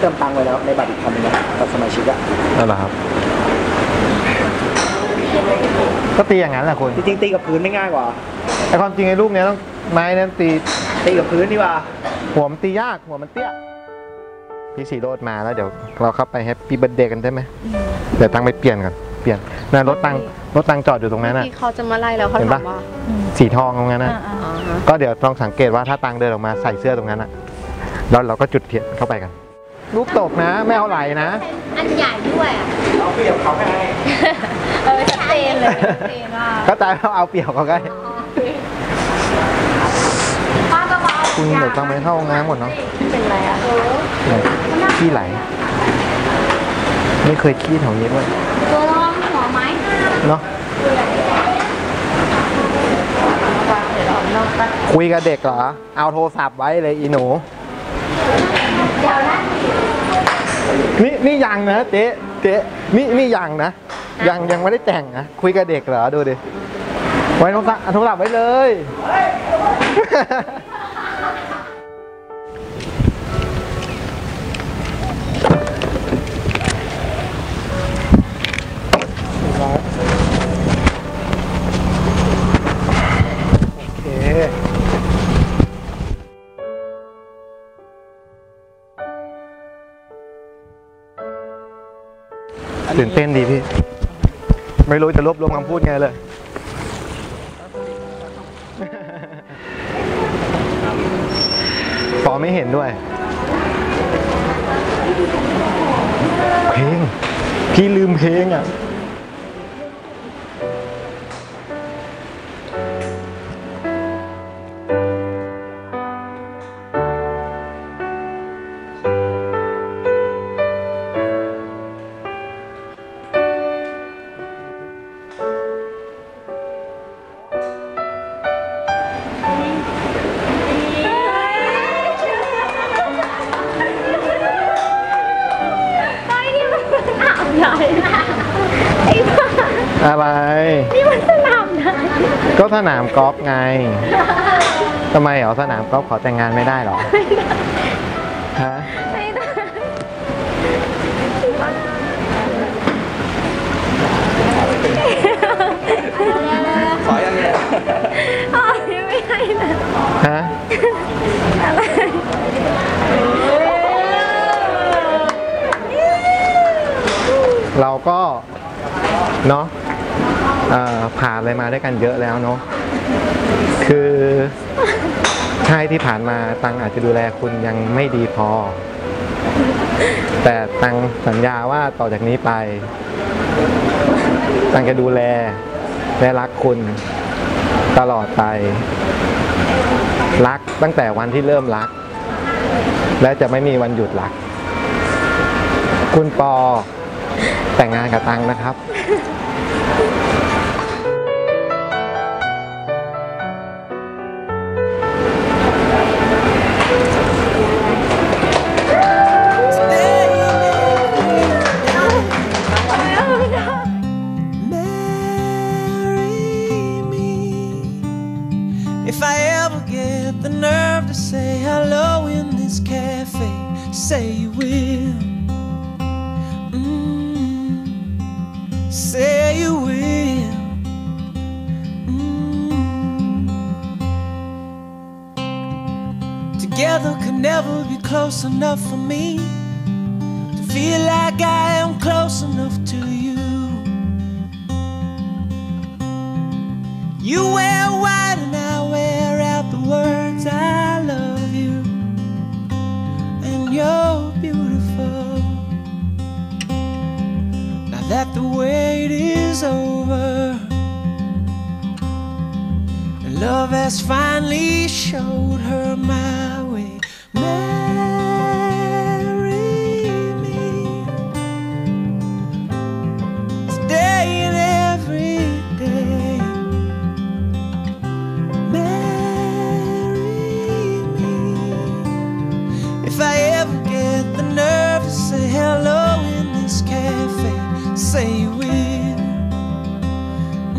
เดี๋ยวพี่เติมตังค์ไว้แล้วในบัตรอีกพันหนึงนะบัตรสมาชิกอะนั่นแหละครับ ก็ตีอย่างนั้นแหละคุณจริงๆตีกับพื้นไม่ง่ายกว่า ไอความจริงไอ้ลูกเนี้ยต้องไม้นั้นตีตีกับพื้นดีกว่าหัวมันตียากหัวมันเตี้ยพี่สีโรดมาแล้วเดี๋ยวเราเข้าไปแฮปปี้เบิร์ดเดย์กันได้ไหมเดี๋ยวตังไปเปลี่ยนก่อนเปลี่ยนนะรถตังรถตังจอดอยู่ตรงนั้นน่ะ ที่เขาจะมาไล่แล้วเขาเห็นถาปะ มว่าสีทองตรงนั้นน่ะอ๋อฮะก็เดี๋ยวต้องสังเกตว่าถ้าตังเดินออกมาใส่เสื้อตรงนั้นอะแล้วเราก็จุดเทียนเข้าไปกัน ลูกตกนะ ไม่เอาไหลนะ อันใหญ่ด้วยอะเอาเปรียบเขาไงเออชัดเจนเลยชัดเจนว่าก็ตายว่าเอาเปรียบเขาไงป้ากระเป๋าคุณเดี๋ยวตังไปเข้าห้องน้ำก่อนเนาะเป็นไรอะขี้ไหล ไม่เคยขี้แถวนี้ด้วยตัวรองหัวไม้เนาะเดี๋ยวเรานอกกันคุยกับเด็กเหรอ เอาโทรศัพท์ไว้เลยอีหนูเดี๋ยวนะ นี่นี่ยังนะเจ๊เจ๊นี่นี่ยังนะยังยังไม่ได้แต่งนะคุยกับเด็กเหรอดูดิไว้โทรศัพท์เอาโทรศัพท์ไว้เลย ตื่นเต้นดีพี่ ไม่รู้จะรวบรวมคำพูดไงเลยปอไม่เห็นด้วย เพลง พี่ลืมเพลงอะ ก็สนามกอล์ฟไงทำไมเหรอสนามกอล์ฟขอแต่งงานไม่ได้เหรอฮะไม่ได้ขออย่างเงี้ยอ๋อไม่ให้นะฮะเราก็ เนาะเอ่อ ผ่านอะไรมาด้วยกันเยอะแล้วเนาะคือใช่ที่ผ่านมาตังอาจจะดูแลคุณยังไม่ดีพอ แต่ตังสัญญาว่าต่อจากนี้ไป ตังจะดูแลและรักคุณตลอดไป รักตั้งแต่วันที่เริ่มรัก และจะไม่มีวันหยุดรัก คุณปอแต่งงานกับตังนะครับ cafe. Say you will. Mm, say you will. Mm. Together could never be close enough for me to feel like I am close enough to you. You wear white the wait is over, and love has finally showed her my way. say you will.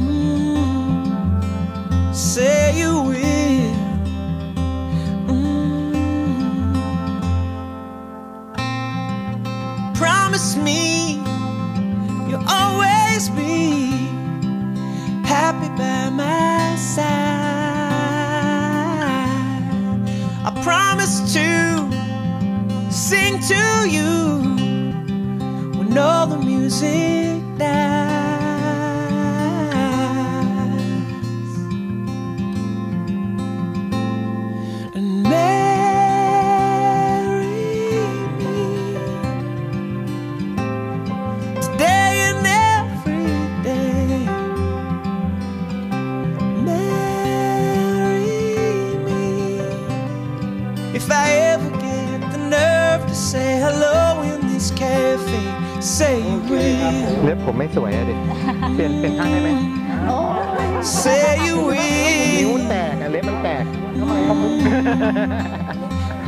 Mm, say you will. Mm. Promise me you'll always be happy by my side. I promise to sing to you all the music dies. And marry me today and every day. Marry me if I ever get the nerve to say hello in this cafe. Say you will, เล็บผมไม่สวยอะดิ เปลี่ยนเปลี่ยนข้างได้ไหม say you นิ้ว will. แตกอะเล็บมันแตก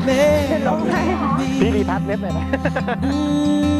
Marry พี่ดีทัศน์เล็บหน่อยนะ me.